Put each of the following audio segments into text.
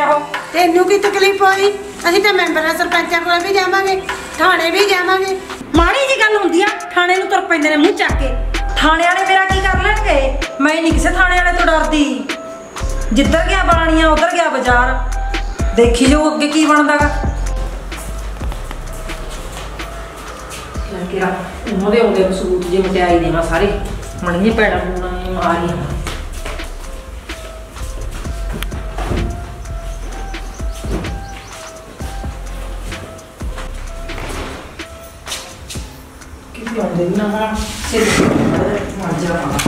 ਗਿਆ ਉਹ ਤੈਨੂੰ ਕੀ ਤਕਲੀਫ ਹੋਈ? ਅਸੀਂ ਤਾਂ ਮੈਂਬਰਾਂ ਸਰਪੰਚਾਂ ਕੋਲ ਵੀ ਜਾਵਾਂਗੇ ਥਾਣੇ ਵੀ ਜਾਵਾਂਗੇ। ਮਾੜੀ ਜੀ ਗੱਲ ਹੁੰਦੀ ਆ ਥਾਣੇ ਨੂੰ ਤੁਰ ਪੈਂਦੇ ਨੇ ਮੂੰਹ ਚੱਕ ਕੇ। ਥਾਣੇ ਵਾਲੇ ਮੇਰਾ ਕੀ ਕਰ ਲੈਣਗੇ? ਮੈਂ ਨਹੀਂ ਕਿਸੇ ਥਾਣੇ ਵਾਲੇ ਤੋਂ ਡਰਦੀ। ਜਿੱਧਰ ਗਿਆ ਬਾਣੀਆਂ ਉਧਰ ਗਿਆ ਬਾਜ਼ਾਰ। ਦੇਖੀ ਜੋ ਅੱਗੇ ਕੀ ਬਣਦਾਗਾ। ਕਿਰਾ ਉਹਨਾਂ ਦੇ ਆਉਂਦੇ ਸਬੂਤ ਜੇ ਮਟਿਆਈ ਦੇਵਾ ਸਾਰੇ। ਮਣੀਆਂ ਪੈੜਾਂ ਪੂਣਾ ਮਾਰੀਆਂ। ਕਿਤੇ ਨਾ ਨਾ ਸਿਰ ਮਾਰ ਜਾਣਾ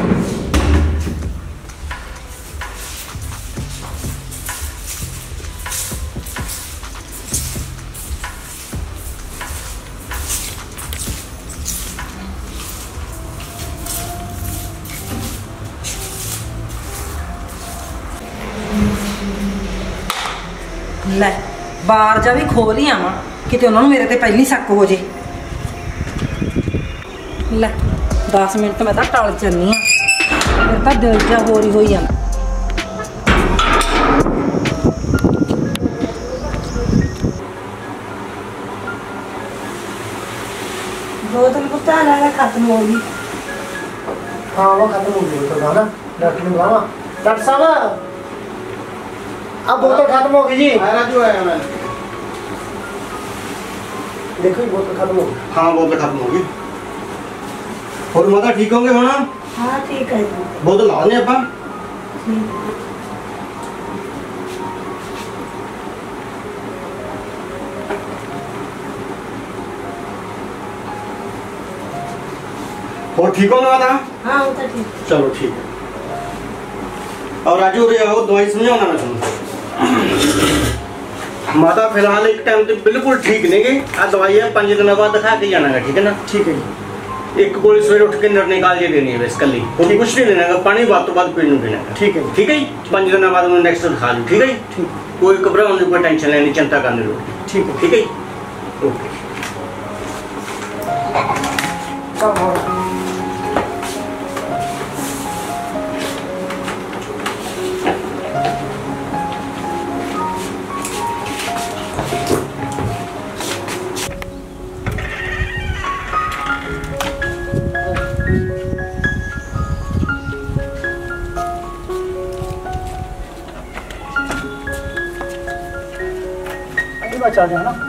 ਲੈ, ਬਾਹਰ ਜਾ ਵੀ ਖੋਲ ਹੀ ਆਵਾਂ, ਕਿਤੇ ਉਹਨਾਂ ਨੂੰ ਮੇਰੇ ਤੇ ਪਹਿਲੀ ਸ਼ੱਕ ਹੋ ਜੇ। ਲੈ 10 ਮਿੰਟ ਮੈਂ ਤਾਂ ਟਲ ਜੰਨੀ ਆ ਮੇਰੇ ਤਾਂ ਦਿਲ ਜਾ ਹੋਰ ਹੀ ਹੋਈ ਜਾਂਦਾ। ਬੋਤਲ ਪੁੱਤਾਂ ਨਾਲ ਖਤਮ ਹੋ ਗਈ। ਹਾਂ ਉਹ ਖਤਮ ਹੋ ਗਈ ਤਾਂ ਨਾ ਡਾਕਟਰ ਨੂੰ ਬੁਲਾਵਾ। ਡਾਕਟਰ ਸਾਹਿਬ ਆ ਬੋਤਲ ਖਤਮ ਹੋ ਗਈ ਜੀ। ਆ ਰਾਜੂ ਆਇਆ ਮੈਂ। ਦੇਖੋ ਬੋਤਲ ਖਤਮ ਹੋ ਗਈ। ਹਾਂ ਬੋਤਲ ਖਤਮ ਹੋ ਗਈ। और माता ठीक होंगे माना हाँ ठीक है बोतल ला दे अपा और ठीक होंगे माता? हाँ तो ठीक। चलो ठीक है। और राजू रे दवाई समझा माता फ़िलहाल एक टाइम तो बिल्कुल ठीक नहीं गई। आज दवाई है पाँच दिन बाद दिखा के जाना ठीक है ना? ठीक है ਇੱਕ ਗੋਲੀ ਸਵੇਰੇ ਉੱਠ ਕੇ ਨਿਰਣੇ ਕਾਲ ਜੇ ਦੇਣੀ ਹੈ ਬਸ ਕੱਲੀ ਹੋਰ ਕੁਝ ਨਹੀਂ ਦੇਣਾ ਹੈਗਾ ਪਾਣੀ ਬਾਅਦ ਤੋਂ ਬਾਅਦ ਪੀਣ ਨੂੰ ਦੇਣਾ। ਠੀਕ ਹੈ। ਠੀਕ ਹੈ ਜੀ? 5 ਦਿਨਾਂ ਬਾਅਦ ਉਹਨੂੰ ਨੈਕਸਟ ਦਿਖਾ ਲੂ ਠੀਕ ਹੈ ਜੀ? ਠੀਕ। ਕੋਈ ਘਬਰਾਉਣ ਦੀ ਕੋਈ ਟੈਨਸ਼ਨ ਲੈਣੀ ਚਿੰਤਾ ਕਰਨ ਦੀ ਲੋੜ ਨਹੀਂ। ਠੀਕ ਹੈ। ਠੀਕ ਹੈ ਜੀ? ਓਕੇ। ਕੰਮ ਹੋ ਅभी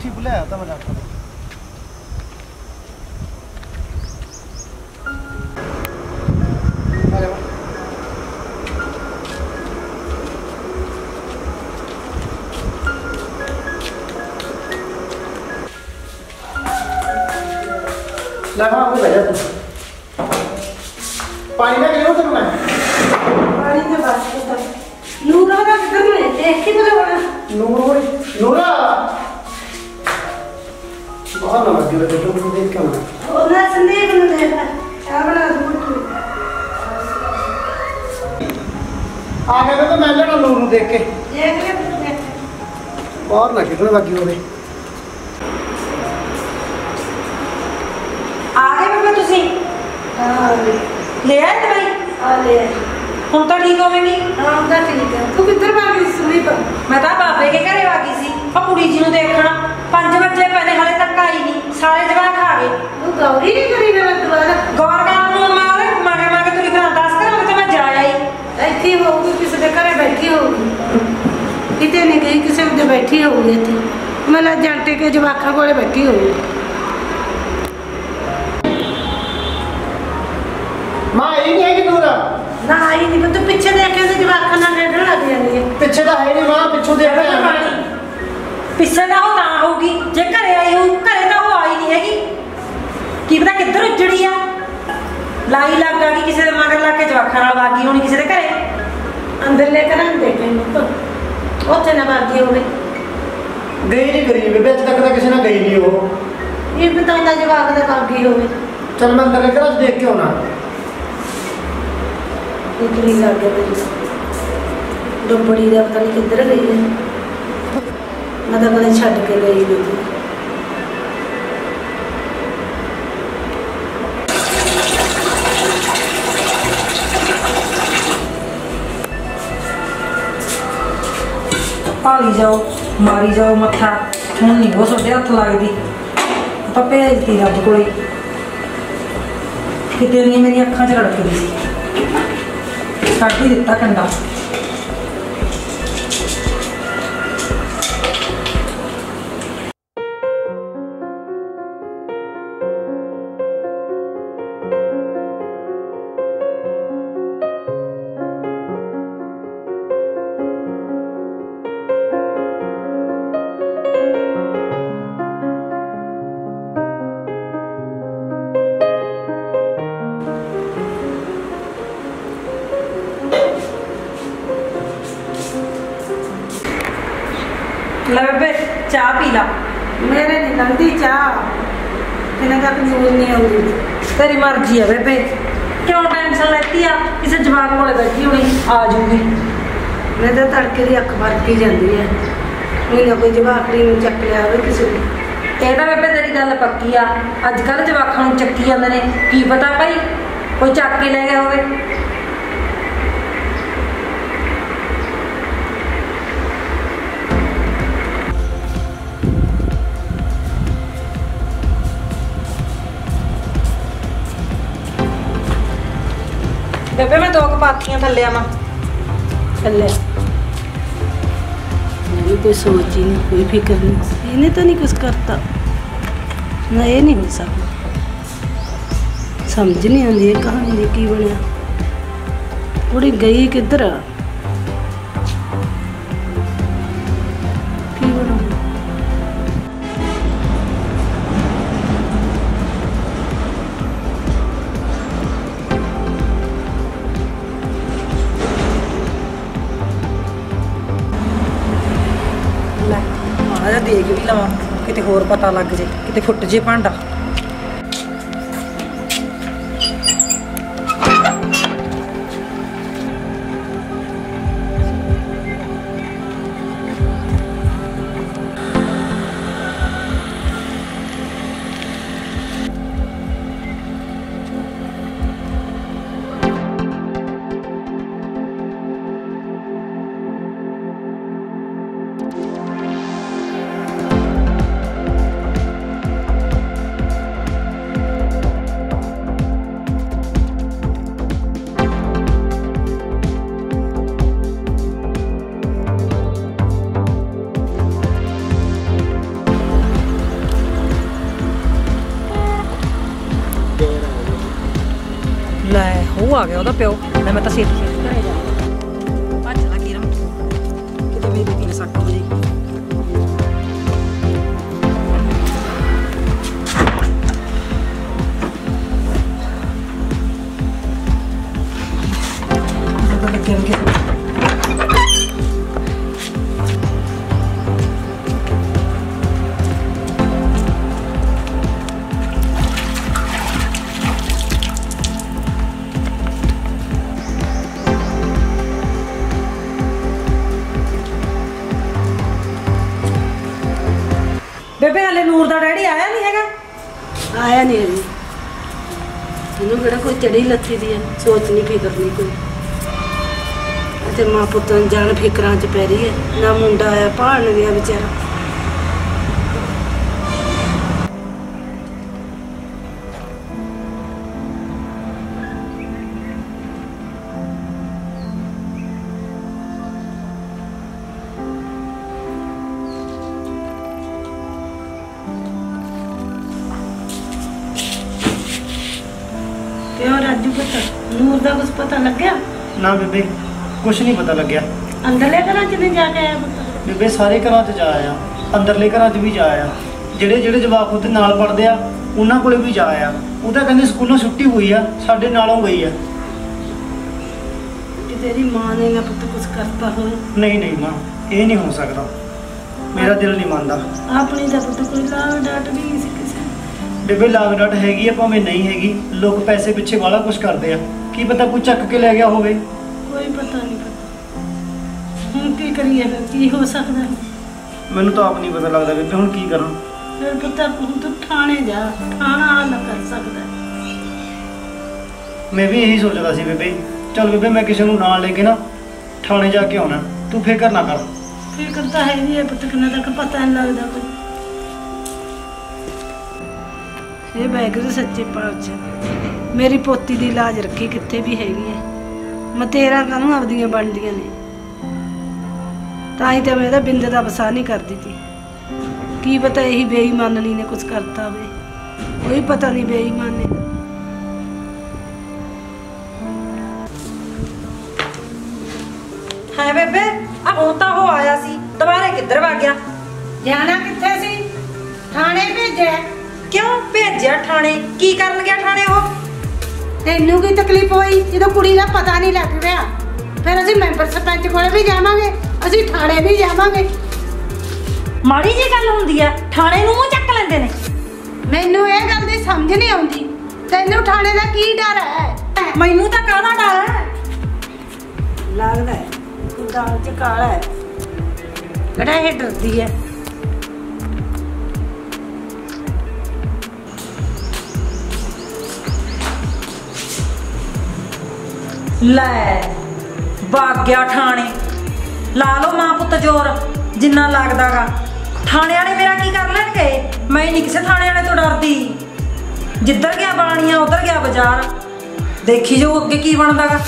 ਲਵਾਂ ਕੋਈ ਨਾ ਹਾਂ ਉੱਥੇ ਹੀ ਬੁਲਾਇਆ ਤਾਂ ਮੈਂ ਡਾਕਟਰ ਨੂੰ ਆ ਜਾਓ। ਲੈ ਹਾਂ ਉਹ ਬੈਠਾ ਤੂੰ ਪਾਣੀ ਨਾ ਕਿਉਂ ਤੈਨੂੰ ਮੈਂ ਪਾਣੀ ਦੇ ਬਾਅਦ ਪੁੱਤਾਂ ਨੂਰਾ ਦਾ ਕਿੱਧਰ ਨੂੰ ਹੈ? ਦੇਖ ਕੇ ਬੋਲੇ ਬਣਾ ਨੂਰ ਨੂਰਾ ਬਹੁਤ ਨਾ। ਲੱਗੀ ਬੇਟਾ ਤੂੰ ਦੇਖ ਕੇ ਆਉਣਾ ਉਹਨਾਂ ਸੰਦੀਪ ਨੂੰ ਦੇਖ ਆ ਬਣਾ ਦੂੰ ਆ ਗਿਆ ਤਾਂ ਮੈਂ ਲੈਣਾ ਨੂਰ ਨੂੰ ਦੇਖ ਕੇ। ਦੇਖ ਲੈ। ਬਾਹਰ ਨਾ ਕਿਧਰ ਲੱਗੀ ਹੋਵੇ। ਆ ਗਏ ਬੇਬੇ ਤੁਸੀਂ? ਹਾਂ ਲੈ ਆਏ ਦਵਾਈ ਆ ਲੈ ਹੁਣ ਤਾਂ ਠੀਕ ਹੋਵੇਂਗੀ? ਹਾਂ ਦਾ ਠੀਕ ਹੈ ਤੂੰ ਕਿੱਧਰ ਭਾਗ ਗਈ ਸੰਦੀਪ? ਮੈਂ ਤਾਂ ਬਾਬੇ ਕੇ ਘਰੇ ਆ ਗਈ ਸੀ। ਉਹ ਕੁੜੀ ਜੀ ਨੂੰ ਦੇਖਣ। 5 ਵਜੇ ਗੌਰੀ ਨਹੀਂ ਕਰੀ ਫਿਰ ਦੁਬਾਰਾ ਗੌਰ ਕਰਨ ਨੂੰ ਮਾਰ ਮਾਰੇ ਮਾਰੇ ਤੁਰੀ ਫਿਰਾਂ ਦੱਸ ਕਰ ਮੈਂ ਮੈਂ ਜਾ ਆਈ। ਇੱਥੇ ਹੀ ਹੋਊਗੀ ਕਿਸੇ ਦੇ ਘਰੇ ਬੈਠੀ ਹੋਊਗੀ। ਕਿਤੇ ਨਹੀਂ ਗਈ ਕਿਸੇ ਦੇ ਬੈਠੀ ਹੋਊਗੀ ਇੱਥੇ। ਮਲਾ ਜੰਟੇ ਕੇ ਜਵਾਖਾਂ ਕੋਲੇ ਬੈਠੀ ਹੋਊਗੀ। ਮਾਂ ਇਹ ਨਹੀਂ ਹੈਗੀ ਦੂਰ ਨਾ ਆਈ ਨਹੀਂ ਤੂੰ ਪਿੱਛੇ ਦੇਖ ਕੇ ਜਵਾਖਾਂ ਨਾਲ ਖੇਡਣ ਲੱਗ ਜਾਂਦੀ ਹੈ। ਪਿੱਛੇ ਤਾਂ ਹੈ ਨਹੀਂ ਮਾਂ ਪਿੱਛੋਂ ਦੇਖ ਰਿਹਾ ਪਿੱਛੇ ਦਾ ਉਹ ਤਾਂ ਹੋਊਗੀ ਜੇ ਘਰੇ ਆਈ ਹੋਊ ਘਰੇ ਤਾਂ ਉਹ ਆਈ ਨਹੀਂ ਹੈਗੀ। ਕੀ ਪਤਾ ਕਿੱਧਰ ਉੱਜੜੀ ਆ। ਲਾਈ ਲੱਗ ਆ ਗਈ ਕਿਸੇ ਦੇ ਮਗਰ ਲੱਗ ਕੇ ਜਵਾਖਾਂ ਨਾਲ ਵਾਗੀ ਹੋਣੀ ਕਿਸੇ ਦੇ ਘਰੇ। ਅੰਦਰਲੇ ਘਰਾਂ ਦੇ ਕੇ ਉੱਥੇ ਨਾ ਵਰਦੀ ਹੋਵੇ। ਗਈ ਨਹੀਂ ਬੇਬੇ ਅੱਜ ਤੱਕ ਤਾਂ ਕਿਸੇ ਨਾਲ ਗਈ ਨਹੀਂ ਉਹ। ਇਹ ਬਤਾਉਂਦਾ ਜਵਾਕ ਦਾ ਵਰਗੀ ਹੋਵੇ। ਚਲ ਮੈਂ ਅੰਦਰ ਘਰਾਂ 'ਚ ਦੇਖ ਕੇ ਆਉਣਾ। ਉਤਰੀ ਲੱਗ ਗਿਆ ਬਈ ਡੱਬੜੀ ਦਾ ਪਤਾ ਨਹੀਂ ਕਿੱਧਰ ਗਈ ਹੈ। ਮੈਂ ਤਾਂ ਕਦੇ ਛੱਡ ਕੇ ਗਈ ਨਹੀਂ ਭਾਲੀ ਜਾਓ, ਮਾਰੀ ਜਾਓ ਮੱਥਾ, ਹੁਣ ਨਹੀਂ ਉਹ ਤੁਹਾਡੇ ਹੱਥ ਲੱਗਦੀ। ਆਪਾਂ ਭੇਜਤੀ ਰੱਬ ਕੋਲੇ। ਕਿਤੇ ਨਹੀਂ ਮੇਰੀਆਂ ਅੱਖਾਂ 'ਚ ਰੜਕਦੀ ਸੀ। ਕੱਢ ਹੀ ਦਿੱਤਾ ਕੰਡਾ। ਇਹਨਾਂ ਦਾ ਕਨੂਰ ਨਹੀਂ ਆਉਂਦੀ। ਤੇਰੀ ਮਰਜ਼ੀ ਹੈ ਬੇਬੇ। ਕਿਉਂ ਟੈਨਸ਼ਨ ਲੈਤੀ ਆ? ਕਿਸੇ ਜਵਾਕ ਕੋਲੇ ਬੈਠੀ ਹੋਣੀ, ਆ ਜੂਗੀ। ਮੈਂ ਤਾਂ ਤੜਕੇ ਦੀ ਅੱਖ ਭਰ ਕੇ ਜਾਂਦੀ ਹੈ ਕੋਈ ਨਾ ਕੋਈ ਜਵਾਕੜੀ ਨੂੰ ਚੱਕ ਲਿਆ ਹੋਵੇ ਕਿਸੇ ਨੇ। ਕਹਿੰਦਾ ਬੇਬੇ ਤੇਰੀ ਗੱਲ ਪੱਕੀ ਆ। ਅੱਜ ਕੱਲ ਜਵਾਕਾਂ ਨੂੰ ਚੱਕੀ ਜਾਂਦੇ ਨੇ। ਕੀ ਪਤਾ ਭਾਈ? ਕੋਈ ਚੱਕ ਕੇ ਲੈ ਗਿਆ ਹੋਵੇ। ਪਾਥੀਆਂ ਥੱਲੇ ਆਵਾਂ। ਥੱਲੇ। ਮੈਨੂੰ ਕੋਈ ਸੋਚ ਹੀ ਨਹੀਂ, ਕੋਈ ਫਿਕਰ ਨਹੀਂ। ਇਹਨੇ ਤਾਂ ਨਹੀਂ ਕੁਝ ਕਰਤਾ। ਨਾ ਇਹ ਨਹੀਂ ਹੋ ਸਕਦਾ। ਸਮਝ ਨਹੀਂ ਆਉਂਦੀ ਇਹ ਕਹਾਣੀ ਦੀ ਕੀ ਬਣਿਆ। ਕੁੜੀ ਗਈ ਕਿੱਧਰ ਆ? ਪਤਾ ਲੱਗ ਜੇ ਕਿਤੇ ਫੁੱਟ ਜੇ ਭਾਂਡਾ। ਲੈ ਉਹ ਆ ਗਿਆ ਉਹਦਾ ਪਿਓ ਲੈ ਮੈਂ ਤਾਂ ਛੇਤੀ ਛੇਤੀ ਘਰੇ ਜਾ ਭੱਜ ਲਾ ਕਿਰਮ ਕਿਤੇ ਮੇਰੀ ਪੀਣ ਸੱਟ ਹੋ ਜੀ ਲੱਗੇ ਹੋਣਗੇ ਕਿਹੜਾ ਕੋਈ ਚੜੀ ਲੱਥੀ ਦੀ ਹੈ, ਸੋਚ ਨਹੀਂ, ਫਿਕਰ ਨਹੀਂ ਕੋਈ। ਤੇ ਮਾਂ ਪੁੱਤਾਂ ਨੂੰ ਜਾਣ ਫਿਕਰਾਂ ਚ ਪੈ ਰਹੀ ਹੈ। ਨਾ ਮੁੰਡਾ ਆਇਆ, ਭਾਣ ਗਿਆ ਵਿਚਾਰਾ। ਕਿਉਂ ਰਾਜੂ ਪੁੱਤ ਨੂਰ ਦਾ ਕੁਝ ਪਤਾ ਲੱਗਿਆ? ਨਾ ਬੇਬੇ ਕੁਛ ਨਹੀਂ ਪਤਾ ਲੱਗਿਆ। ਅੰਦਰਲੇ ਘਰਾਂ ਚ ਨਹੀਂ ਜਾ ਕੇ ਆਇਆ ਪੁੱਤ? ਬੇਬੇ ਸਾਰੇ ਘਰਾਂ 'ਚ ਜਾ ਆਇਆ। ਅੰਦਰਲੇ ਘਰਾਂ 'ਚ ਵੀ ਜਾ ਆਇਆ। ਜਿਹੜੇ ਜਿਹੜੇ ਜਵਾਕ ਉਹਦੇ ਨਾਲ ਪੜਦੇ ਆ ਉਹਨਾਂ ਕੋਲੇ ਵੀ ਜਾ ਆਇਆ। ਉਹ ਤਾਂ ਕਹਿੰਦੇ ਸਕੂਲੋਂ ਛੁੱਟੀ ਹੋਈ ਆ ਸਾਡੇ ਨਾਲੋਂ ਗਈ ਆ। ਕਿ ਤੇਰੀ ਮਾਂ ਨੇ ਨਾ ਪੁੱਤ ਕੁਝ ਕਰਤਾ ਹੋਵੇ? ਨਹੀਂ ਨਹੀਂ ਮਾਂ ਇਹ ਨਹੀਂ ਹੋ ਸਕਦਾ। ਮੇਰਾ ਦਿਲ ਨਹੀਂ ਮੰਨਦਾ। ਆਪਣੀ ਦਾ ਪੁੱਤ ਕੋਈ ਲਾਗ ਡਾਟ ਵੀ ਸੀ ਕਿਸੇ ਨੂੰ। ਬੇਬੇ ਲਾਗ ਡਾਟ ਹੈਗੀ ਆ ਭਾਵੇਂ ਨਹੀਂ ਹੈਗੀ ਲੋਕ ਪੈਸੇ ਪਿੱਛੇ ਵਾਲਾ ਕੁਝ ਕਰਦੇ ਆ। ਕੀ ਪਤਾ ਕੋਈ ਚੱਕ ਕੇ ਲੈ ਗਿਆ ਹੋਵੇ। ਕੋਈ ਪਤਾ ਨਹੀਂ ਪਤਾ। ਹੁਣ ਕੀ ਕਰੀਏ ਫਿਰ ਕੀ ਹੋ ਸਕਦਾ? ਮੈਨੂੰ ਤਾਂ ਆਪ ਨਹੀਂ ਪਤਾ ਲੱਗਦਾ ਬੇਬੇ ਹੁਣ ਕੀ ਕਰਾਂ? ਫਿਰ ਪੁੱਤ ਹੁਣ ਤੂੰ ਥਾਣੇ ਜਾ ਥਾਣਾ ਹੱਲ ਕਰ ਸਕਦਾ। ਮੈਂ ਵੀ ਇਹੀ ਸੋਚਦਾ ਸੀ ਬੇਬੇ ਚੱਲ ਬੇਬੇ ਮੈਂ ਕਿਸੇ ਨੂੰ ਨਾਲ ਲੈ ਕੇ ਨਾ ਥਾਣੇ ਜਾ ਕੇ ਆਉਣਾ। ਤੂੰ ਫਿਕਰ ਨਾ ਕਰ। ਫਿਕਰ ਤਾਂ ਹੈ ਨਹੀਂ ਹੈ ਪੁੱਤ ਕਿੰਨਾ ਤੱਕ ਪਤਾ ਨਹੀਂ ਲੱਗਦਾ ਕੋਈ। ਇਹ ਵਾਹਿਗੁਰੂ ਸੱਚੇ ਪਾਤਸ਼ਾਹ ਮੇਰੀ ਪੋਤੀ ਦੀ ਲਾਜ ਰੱਖੀ ਕਿੱਥੇ ਵੀ ਹੈਗੀ ਹੈ ਮੈਂ ਕਾਹਨੂੰ ਆਪਦੀਆਂ ਬਣਦੀਆਂ ਨੇ। ਤਾਂ ਹੀ ਤਾਂ ਮੈਂ ਇਹਦਾ ਬਿੰਦ ਦਾ ਵਸਾ ਨਹੀਂ ਕਰਦੀ ਤੀ। ਕੀ ਪਤਾ ਇਹੀ ਬੇਈਮਾਨੀ ਨੇ ਕੁਝ ਕਰਤਾ ਹੋਵੇ। ਕੋਈ ਪਤਾ ਨਹੀਂ ਬੇਈਮਾਨ ਨੇ ਹੈ ਬੇਬੇ ਆ ਹੁਣ ਤਾਂ ਉਹ ਆਇਆ ਸੀ। ਦੁਬਾਰੇ ਕਿੱਧਰ ਵਗ ਗਿਆ? ਜਾਣਾ ਕਿੱਥੇ ਸੀ? ਥਾਣੇ ਭੇਜਿਆ। ਕਿਉਂ ਭੇਜਿਆ ਥਾਣੇ ਕੀ ਕਰਨ ਗਿਆ ਥਾਣੇ ਉਹ? ਤੈਨੂੰ ਕੀ ਤਕਲੀਫ ਹੋਈ? ਜਦੋਂ ਕੁੜੀ ਦਾ ਪਤਾ ਨਹੀਂ ਲੱਗ ਰਿਹਾ ਫਿਰ ਅਸੀਂ ਮੈਂਬਰ ਸਰਪੰਚ ਕੋਲੇ ਵੀ ਜਾਵਾਂਗੇ ਅਸੀਂ ਥਾਣੇ ਵੀ ਜਾਵਾਂਗੇ। ਮਾੜੀ ਜੀ ਗੱਲ ਹੁੰਦੀ ਆ ਥਾਣੇ ਨੂੰ ਮੂੰਹ ਚੱਕ ਲੈਂਦੇ ਨੇ। ਮੈਨੂੰ ਇਹ ਗੱਲ ਦੀ ਸਮਝ ਨਹੀਂ ਆਉਂਦੀ। ਤੈਨੂੰ ਥਾਣੇ ਦਾ ਕੀ ਡਰ ਹੈ? ਮੈਨੂੰ ਤਾਂ ਕਾਹਦਾ ਡਰ ਹੈ? ਲੱਗਦਾ ਹੈ ਦਾਲ ਚ ਕਾਲਾ ਹੈ। ਕਿਹੜਾ ਇਹ ਡਰਦੀ ਹੈ? ਲੈ ਵਗ ਗਿਆ ਥਾਣੇ ਲਾ ਲਓ ਮਾਂ ਪੁੱਤ ਜ਼ੋਰ, ਜਿੰਨਾ ਲੱਗਦਾਗਾ। ਥਾਣੇ ਵਾਲੇ ਮੇਰਾ ਕੀ ਕਰ ਲੈਣਗੇ? ਮੈਂ ਨਹੀਂ ਕਿਸੇ ਥਾਣੇ ਵਾਲੇ ਤੋਂ ਡਰਦੀ। ਜਿੱਧਰ ਗਿਆ ਬਾਣੀਆਂ, ਉਧਰ ਗਿਆ ਬਾਜ਼ਾਰ। ਦੇਖੀ ਜੋ ਅੱਗੇ ਕੀ ਬਣਦਾਗਾ।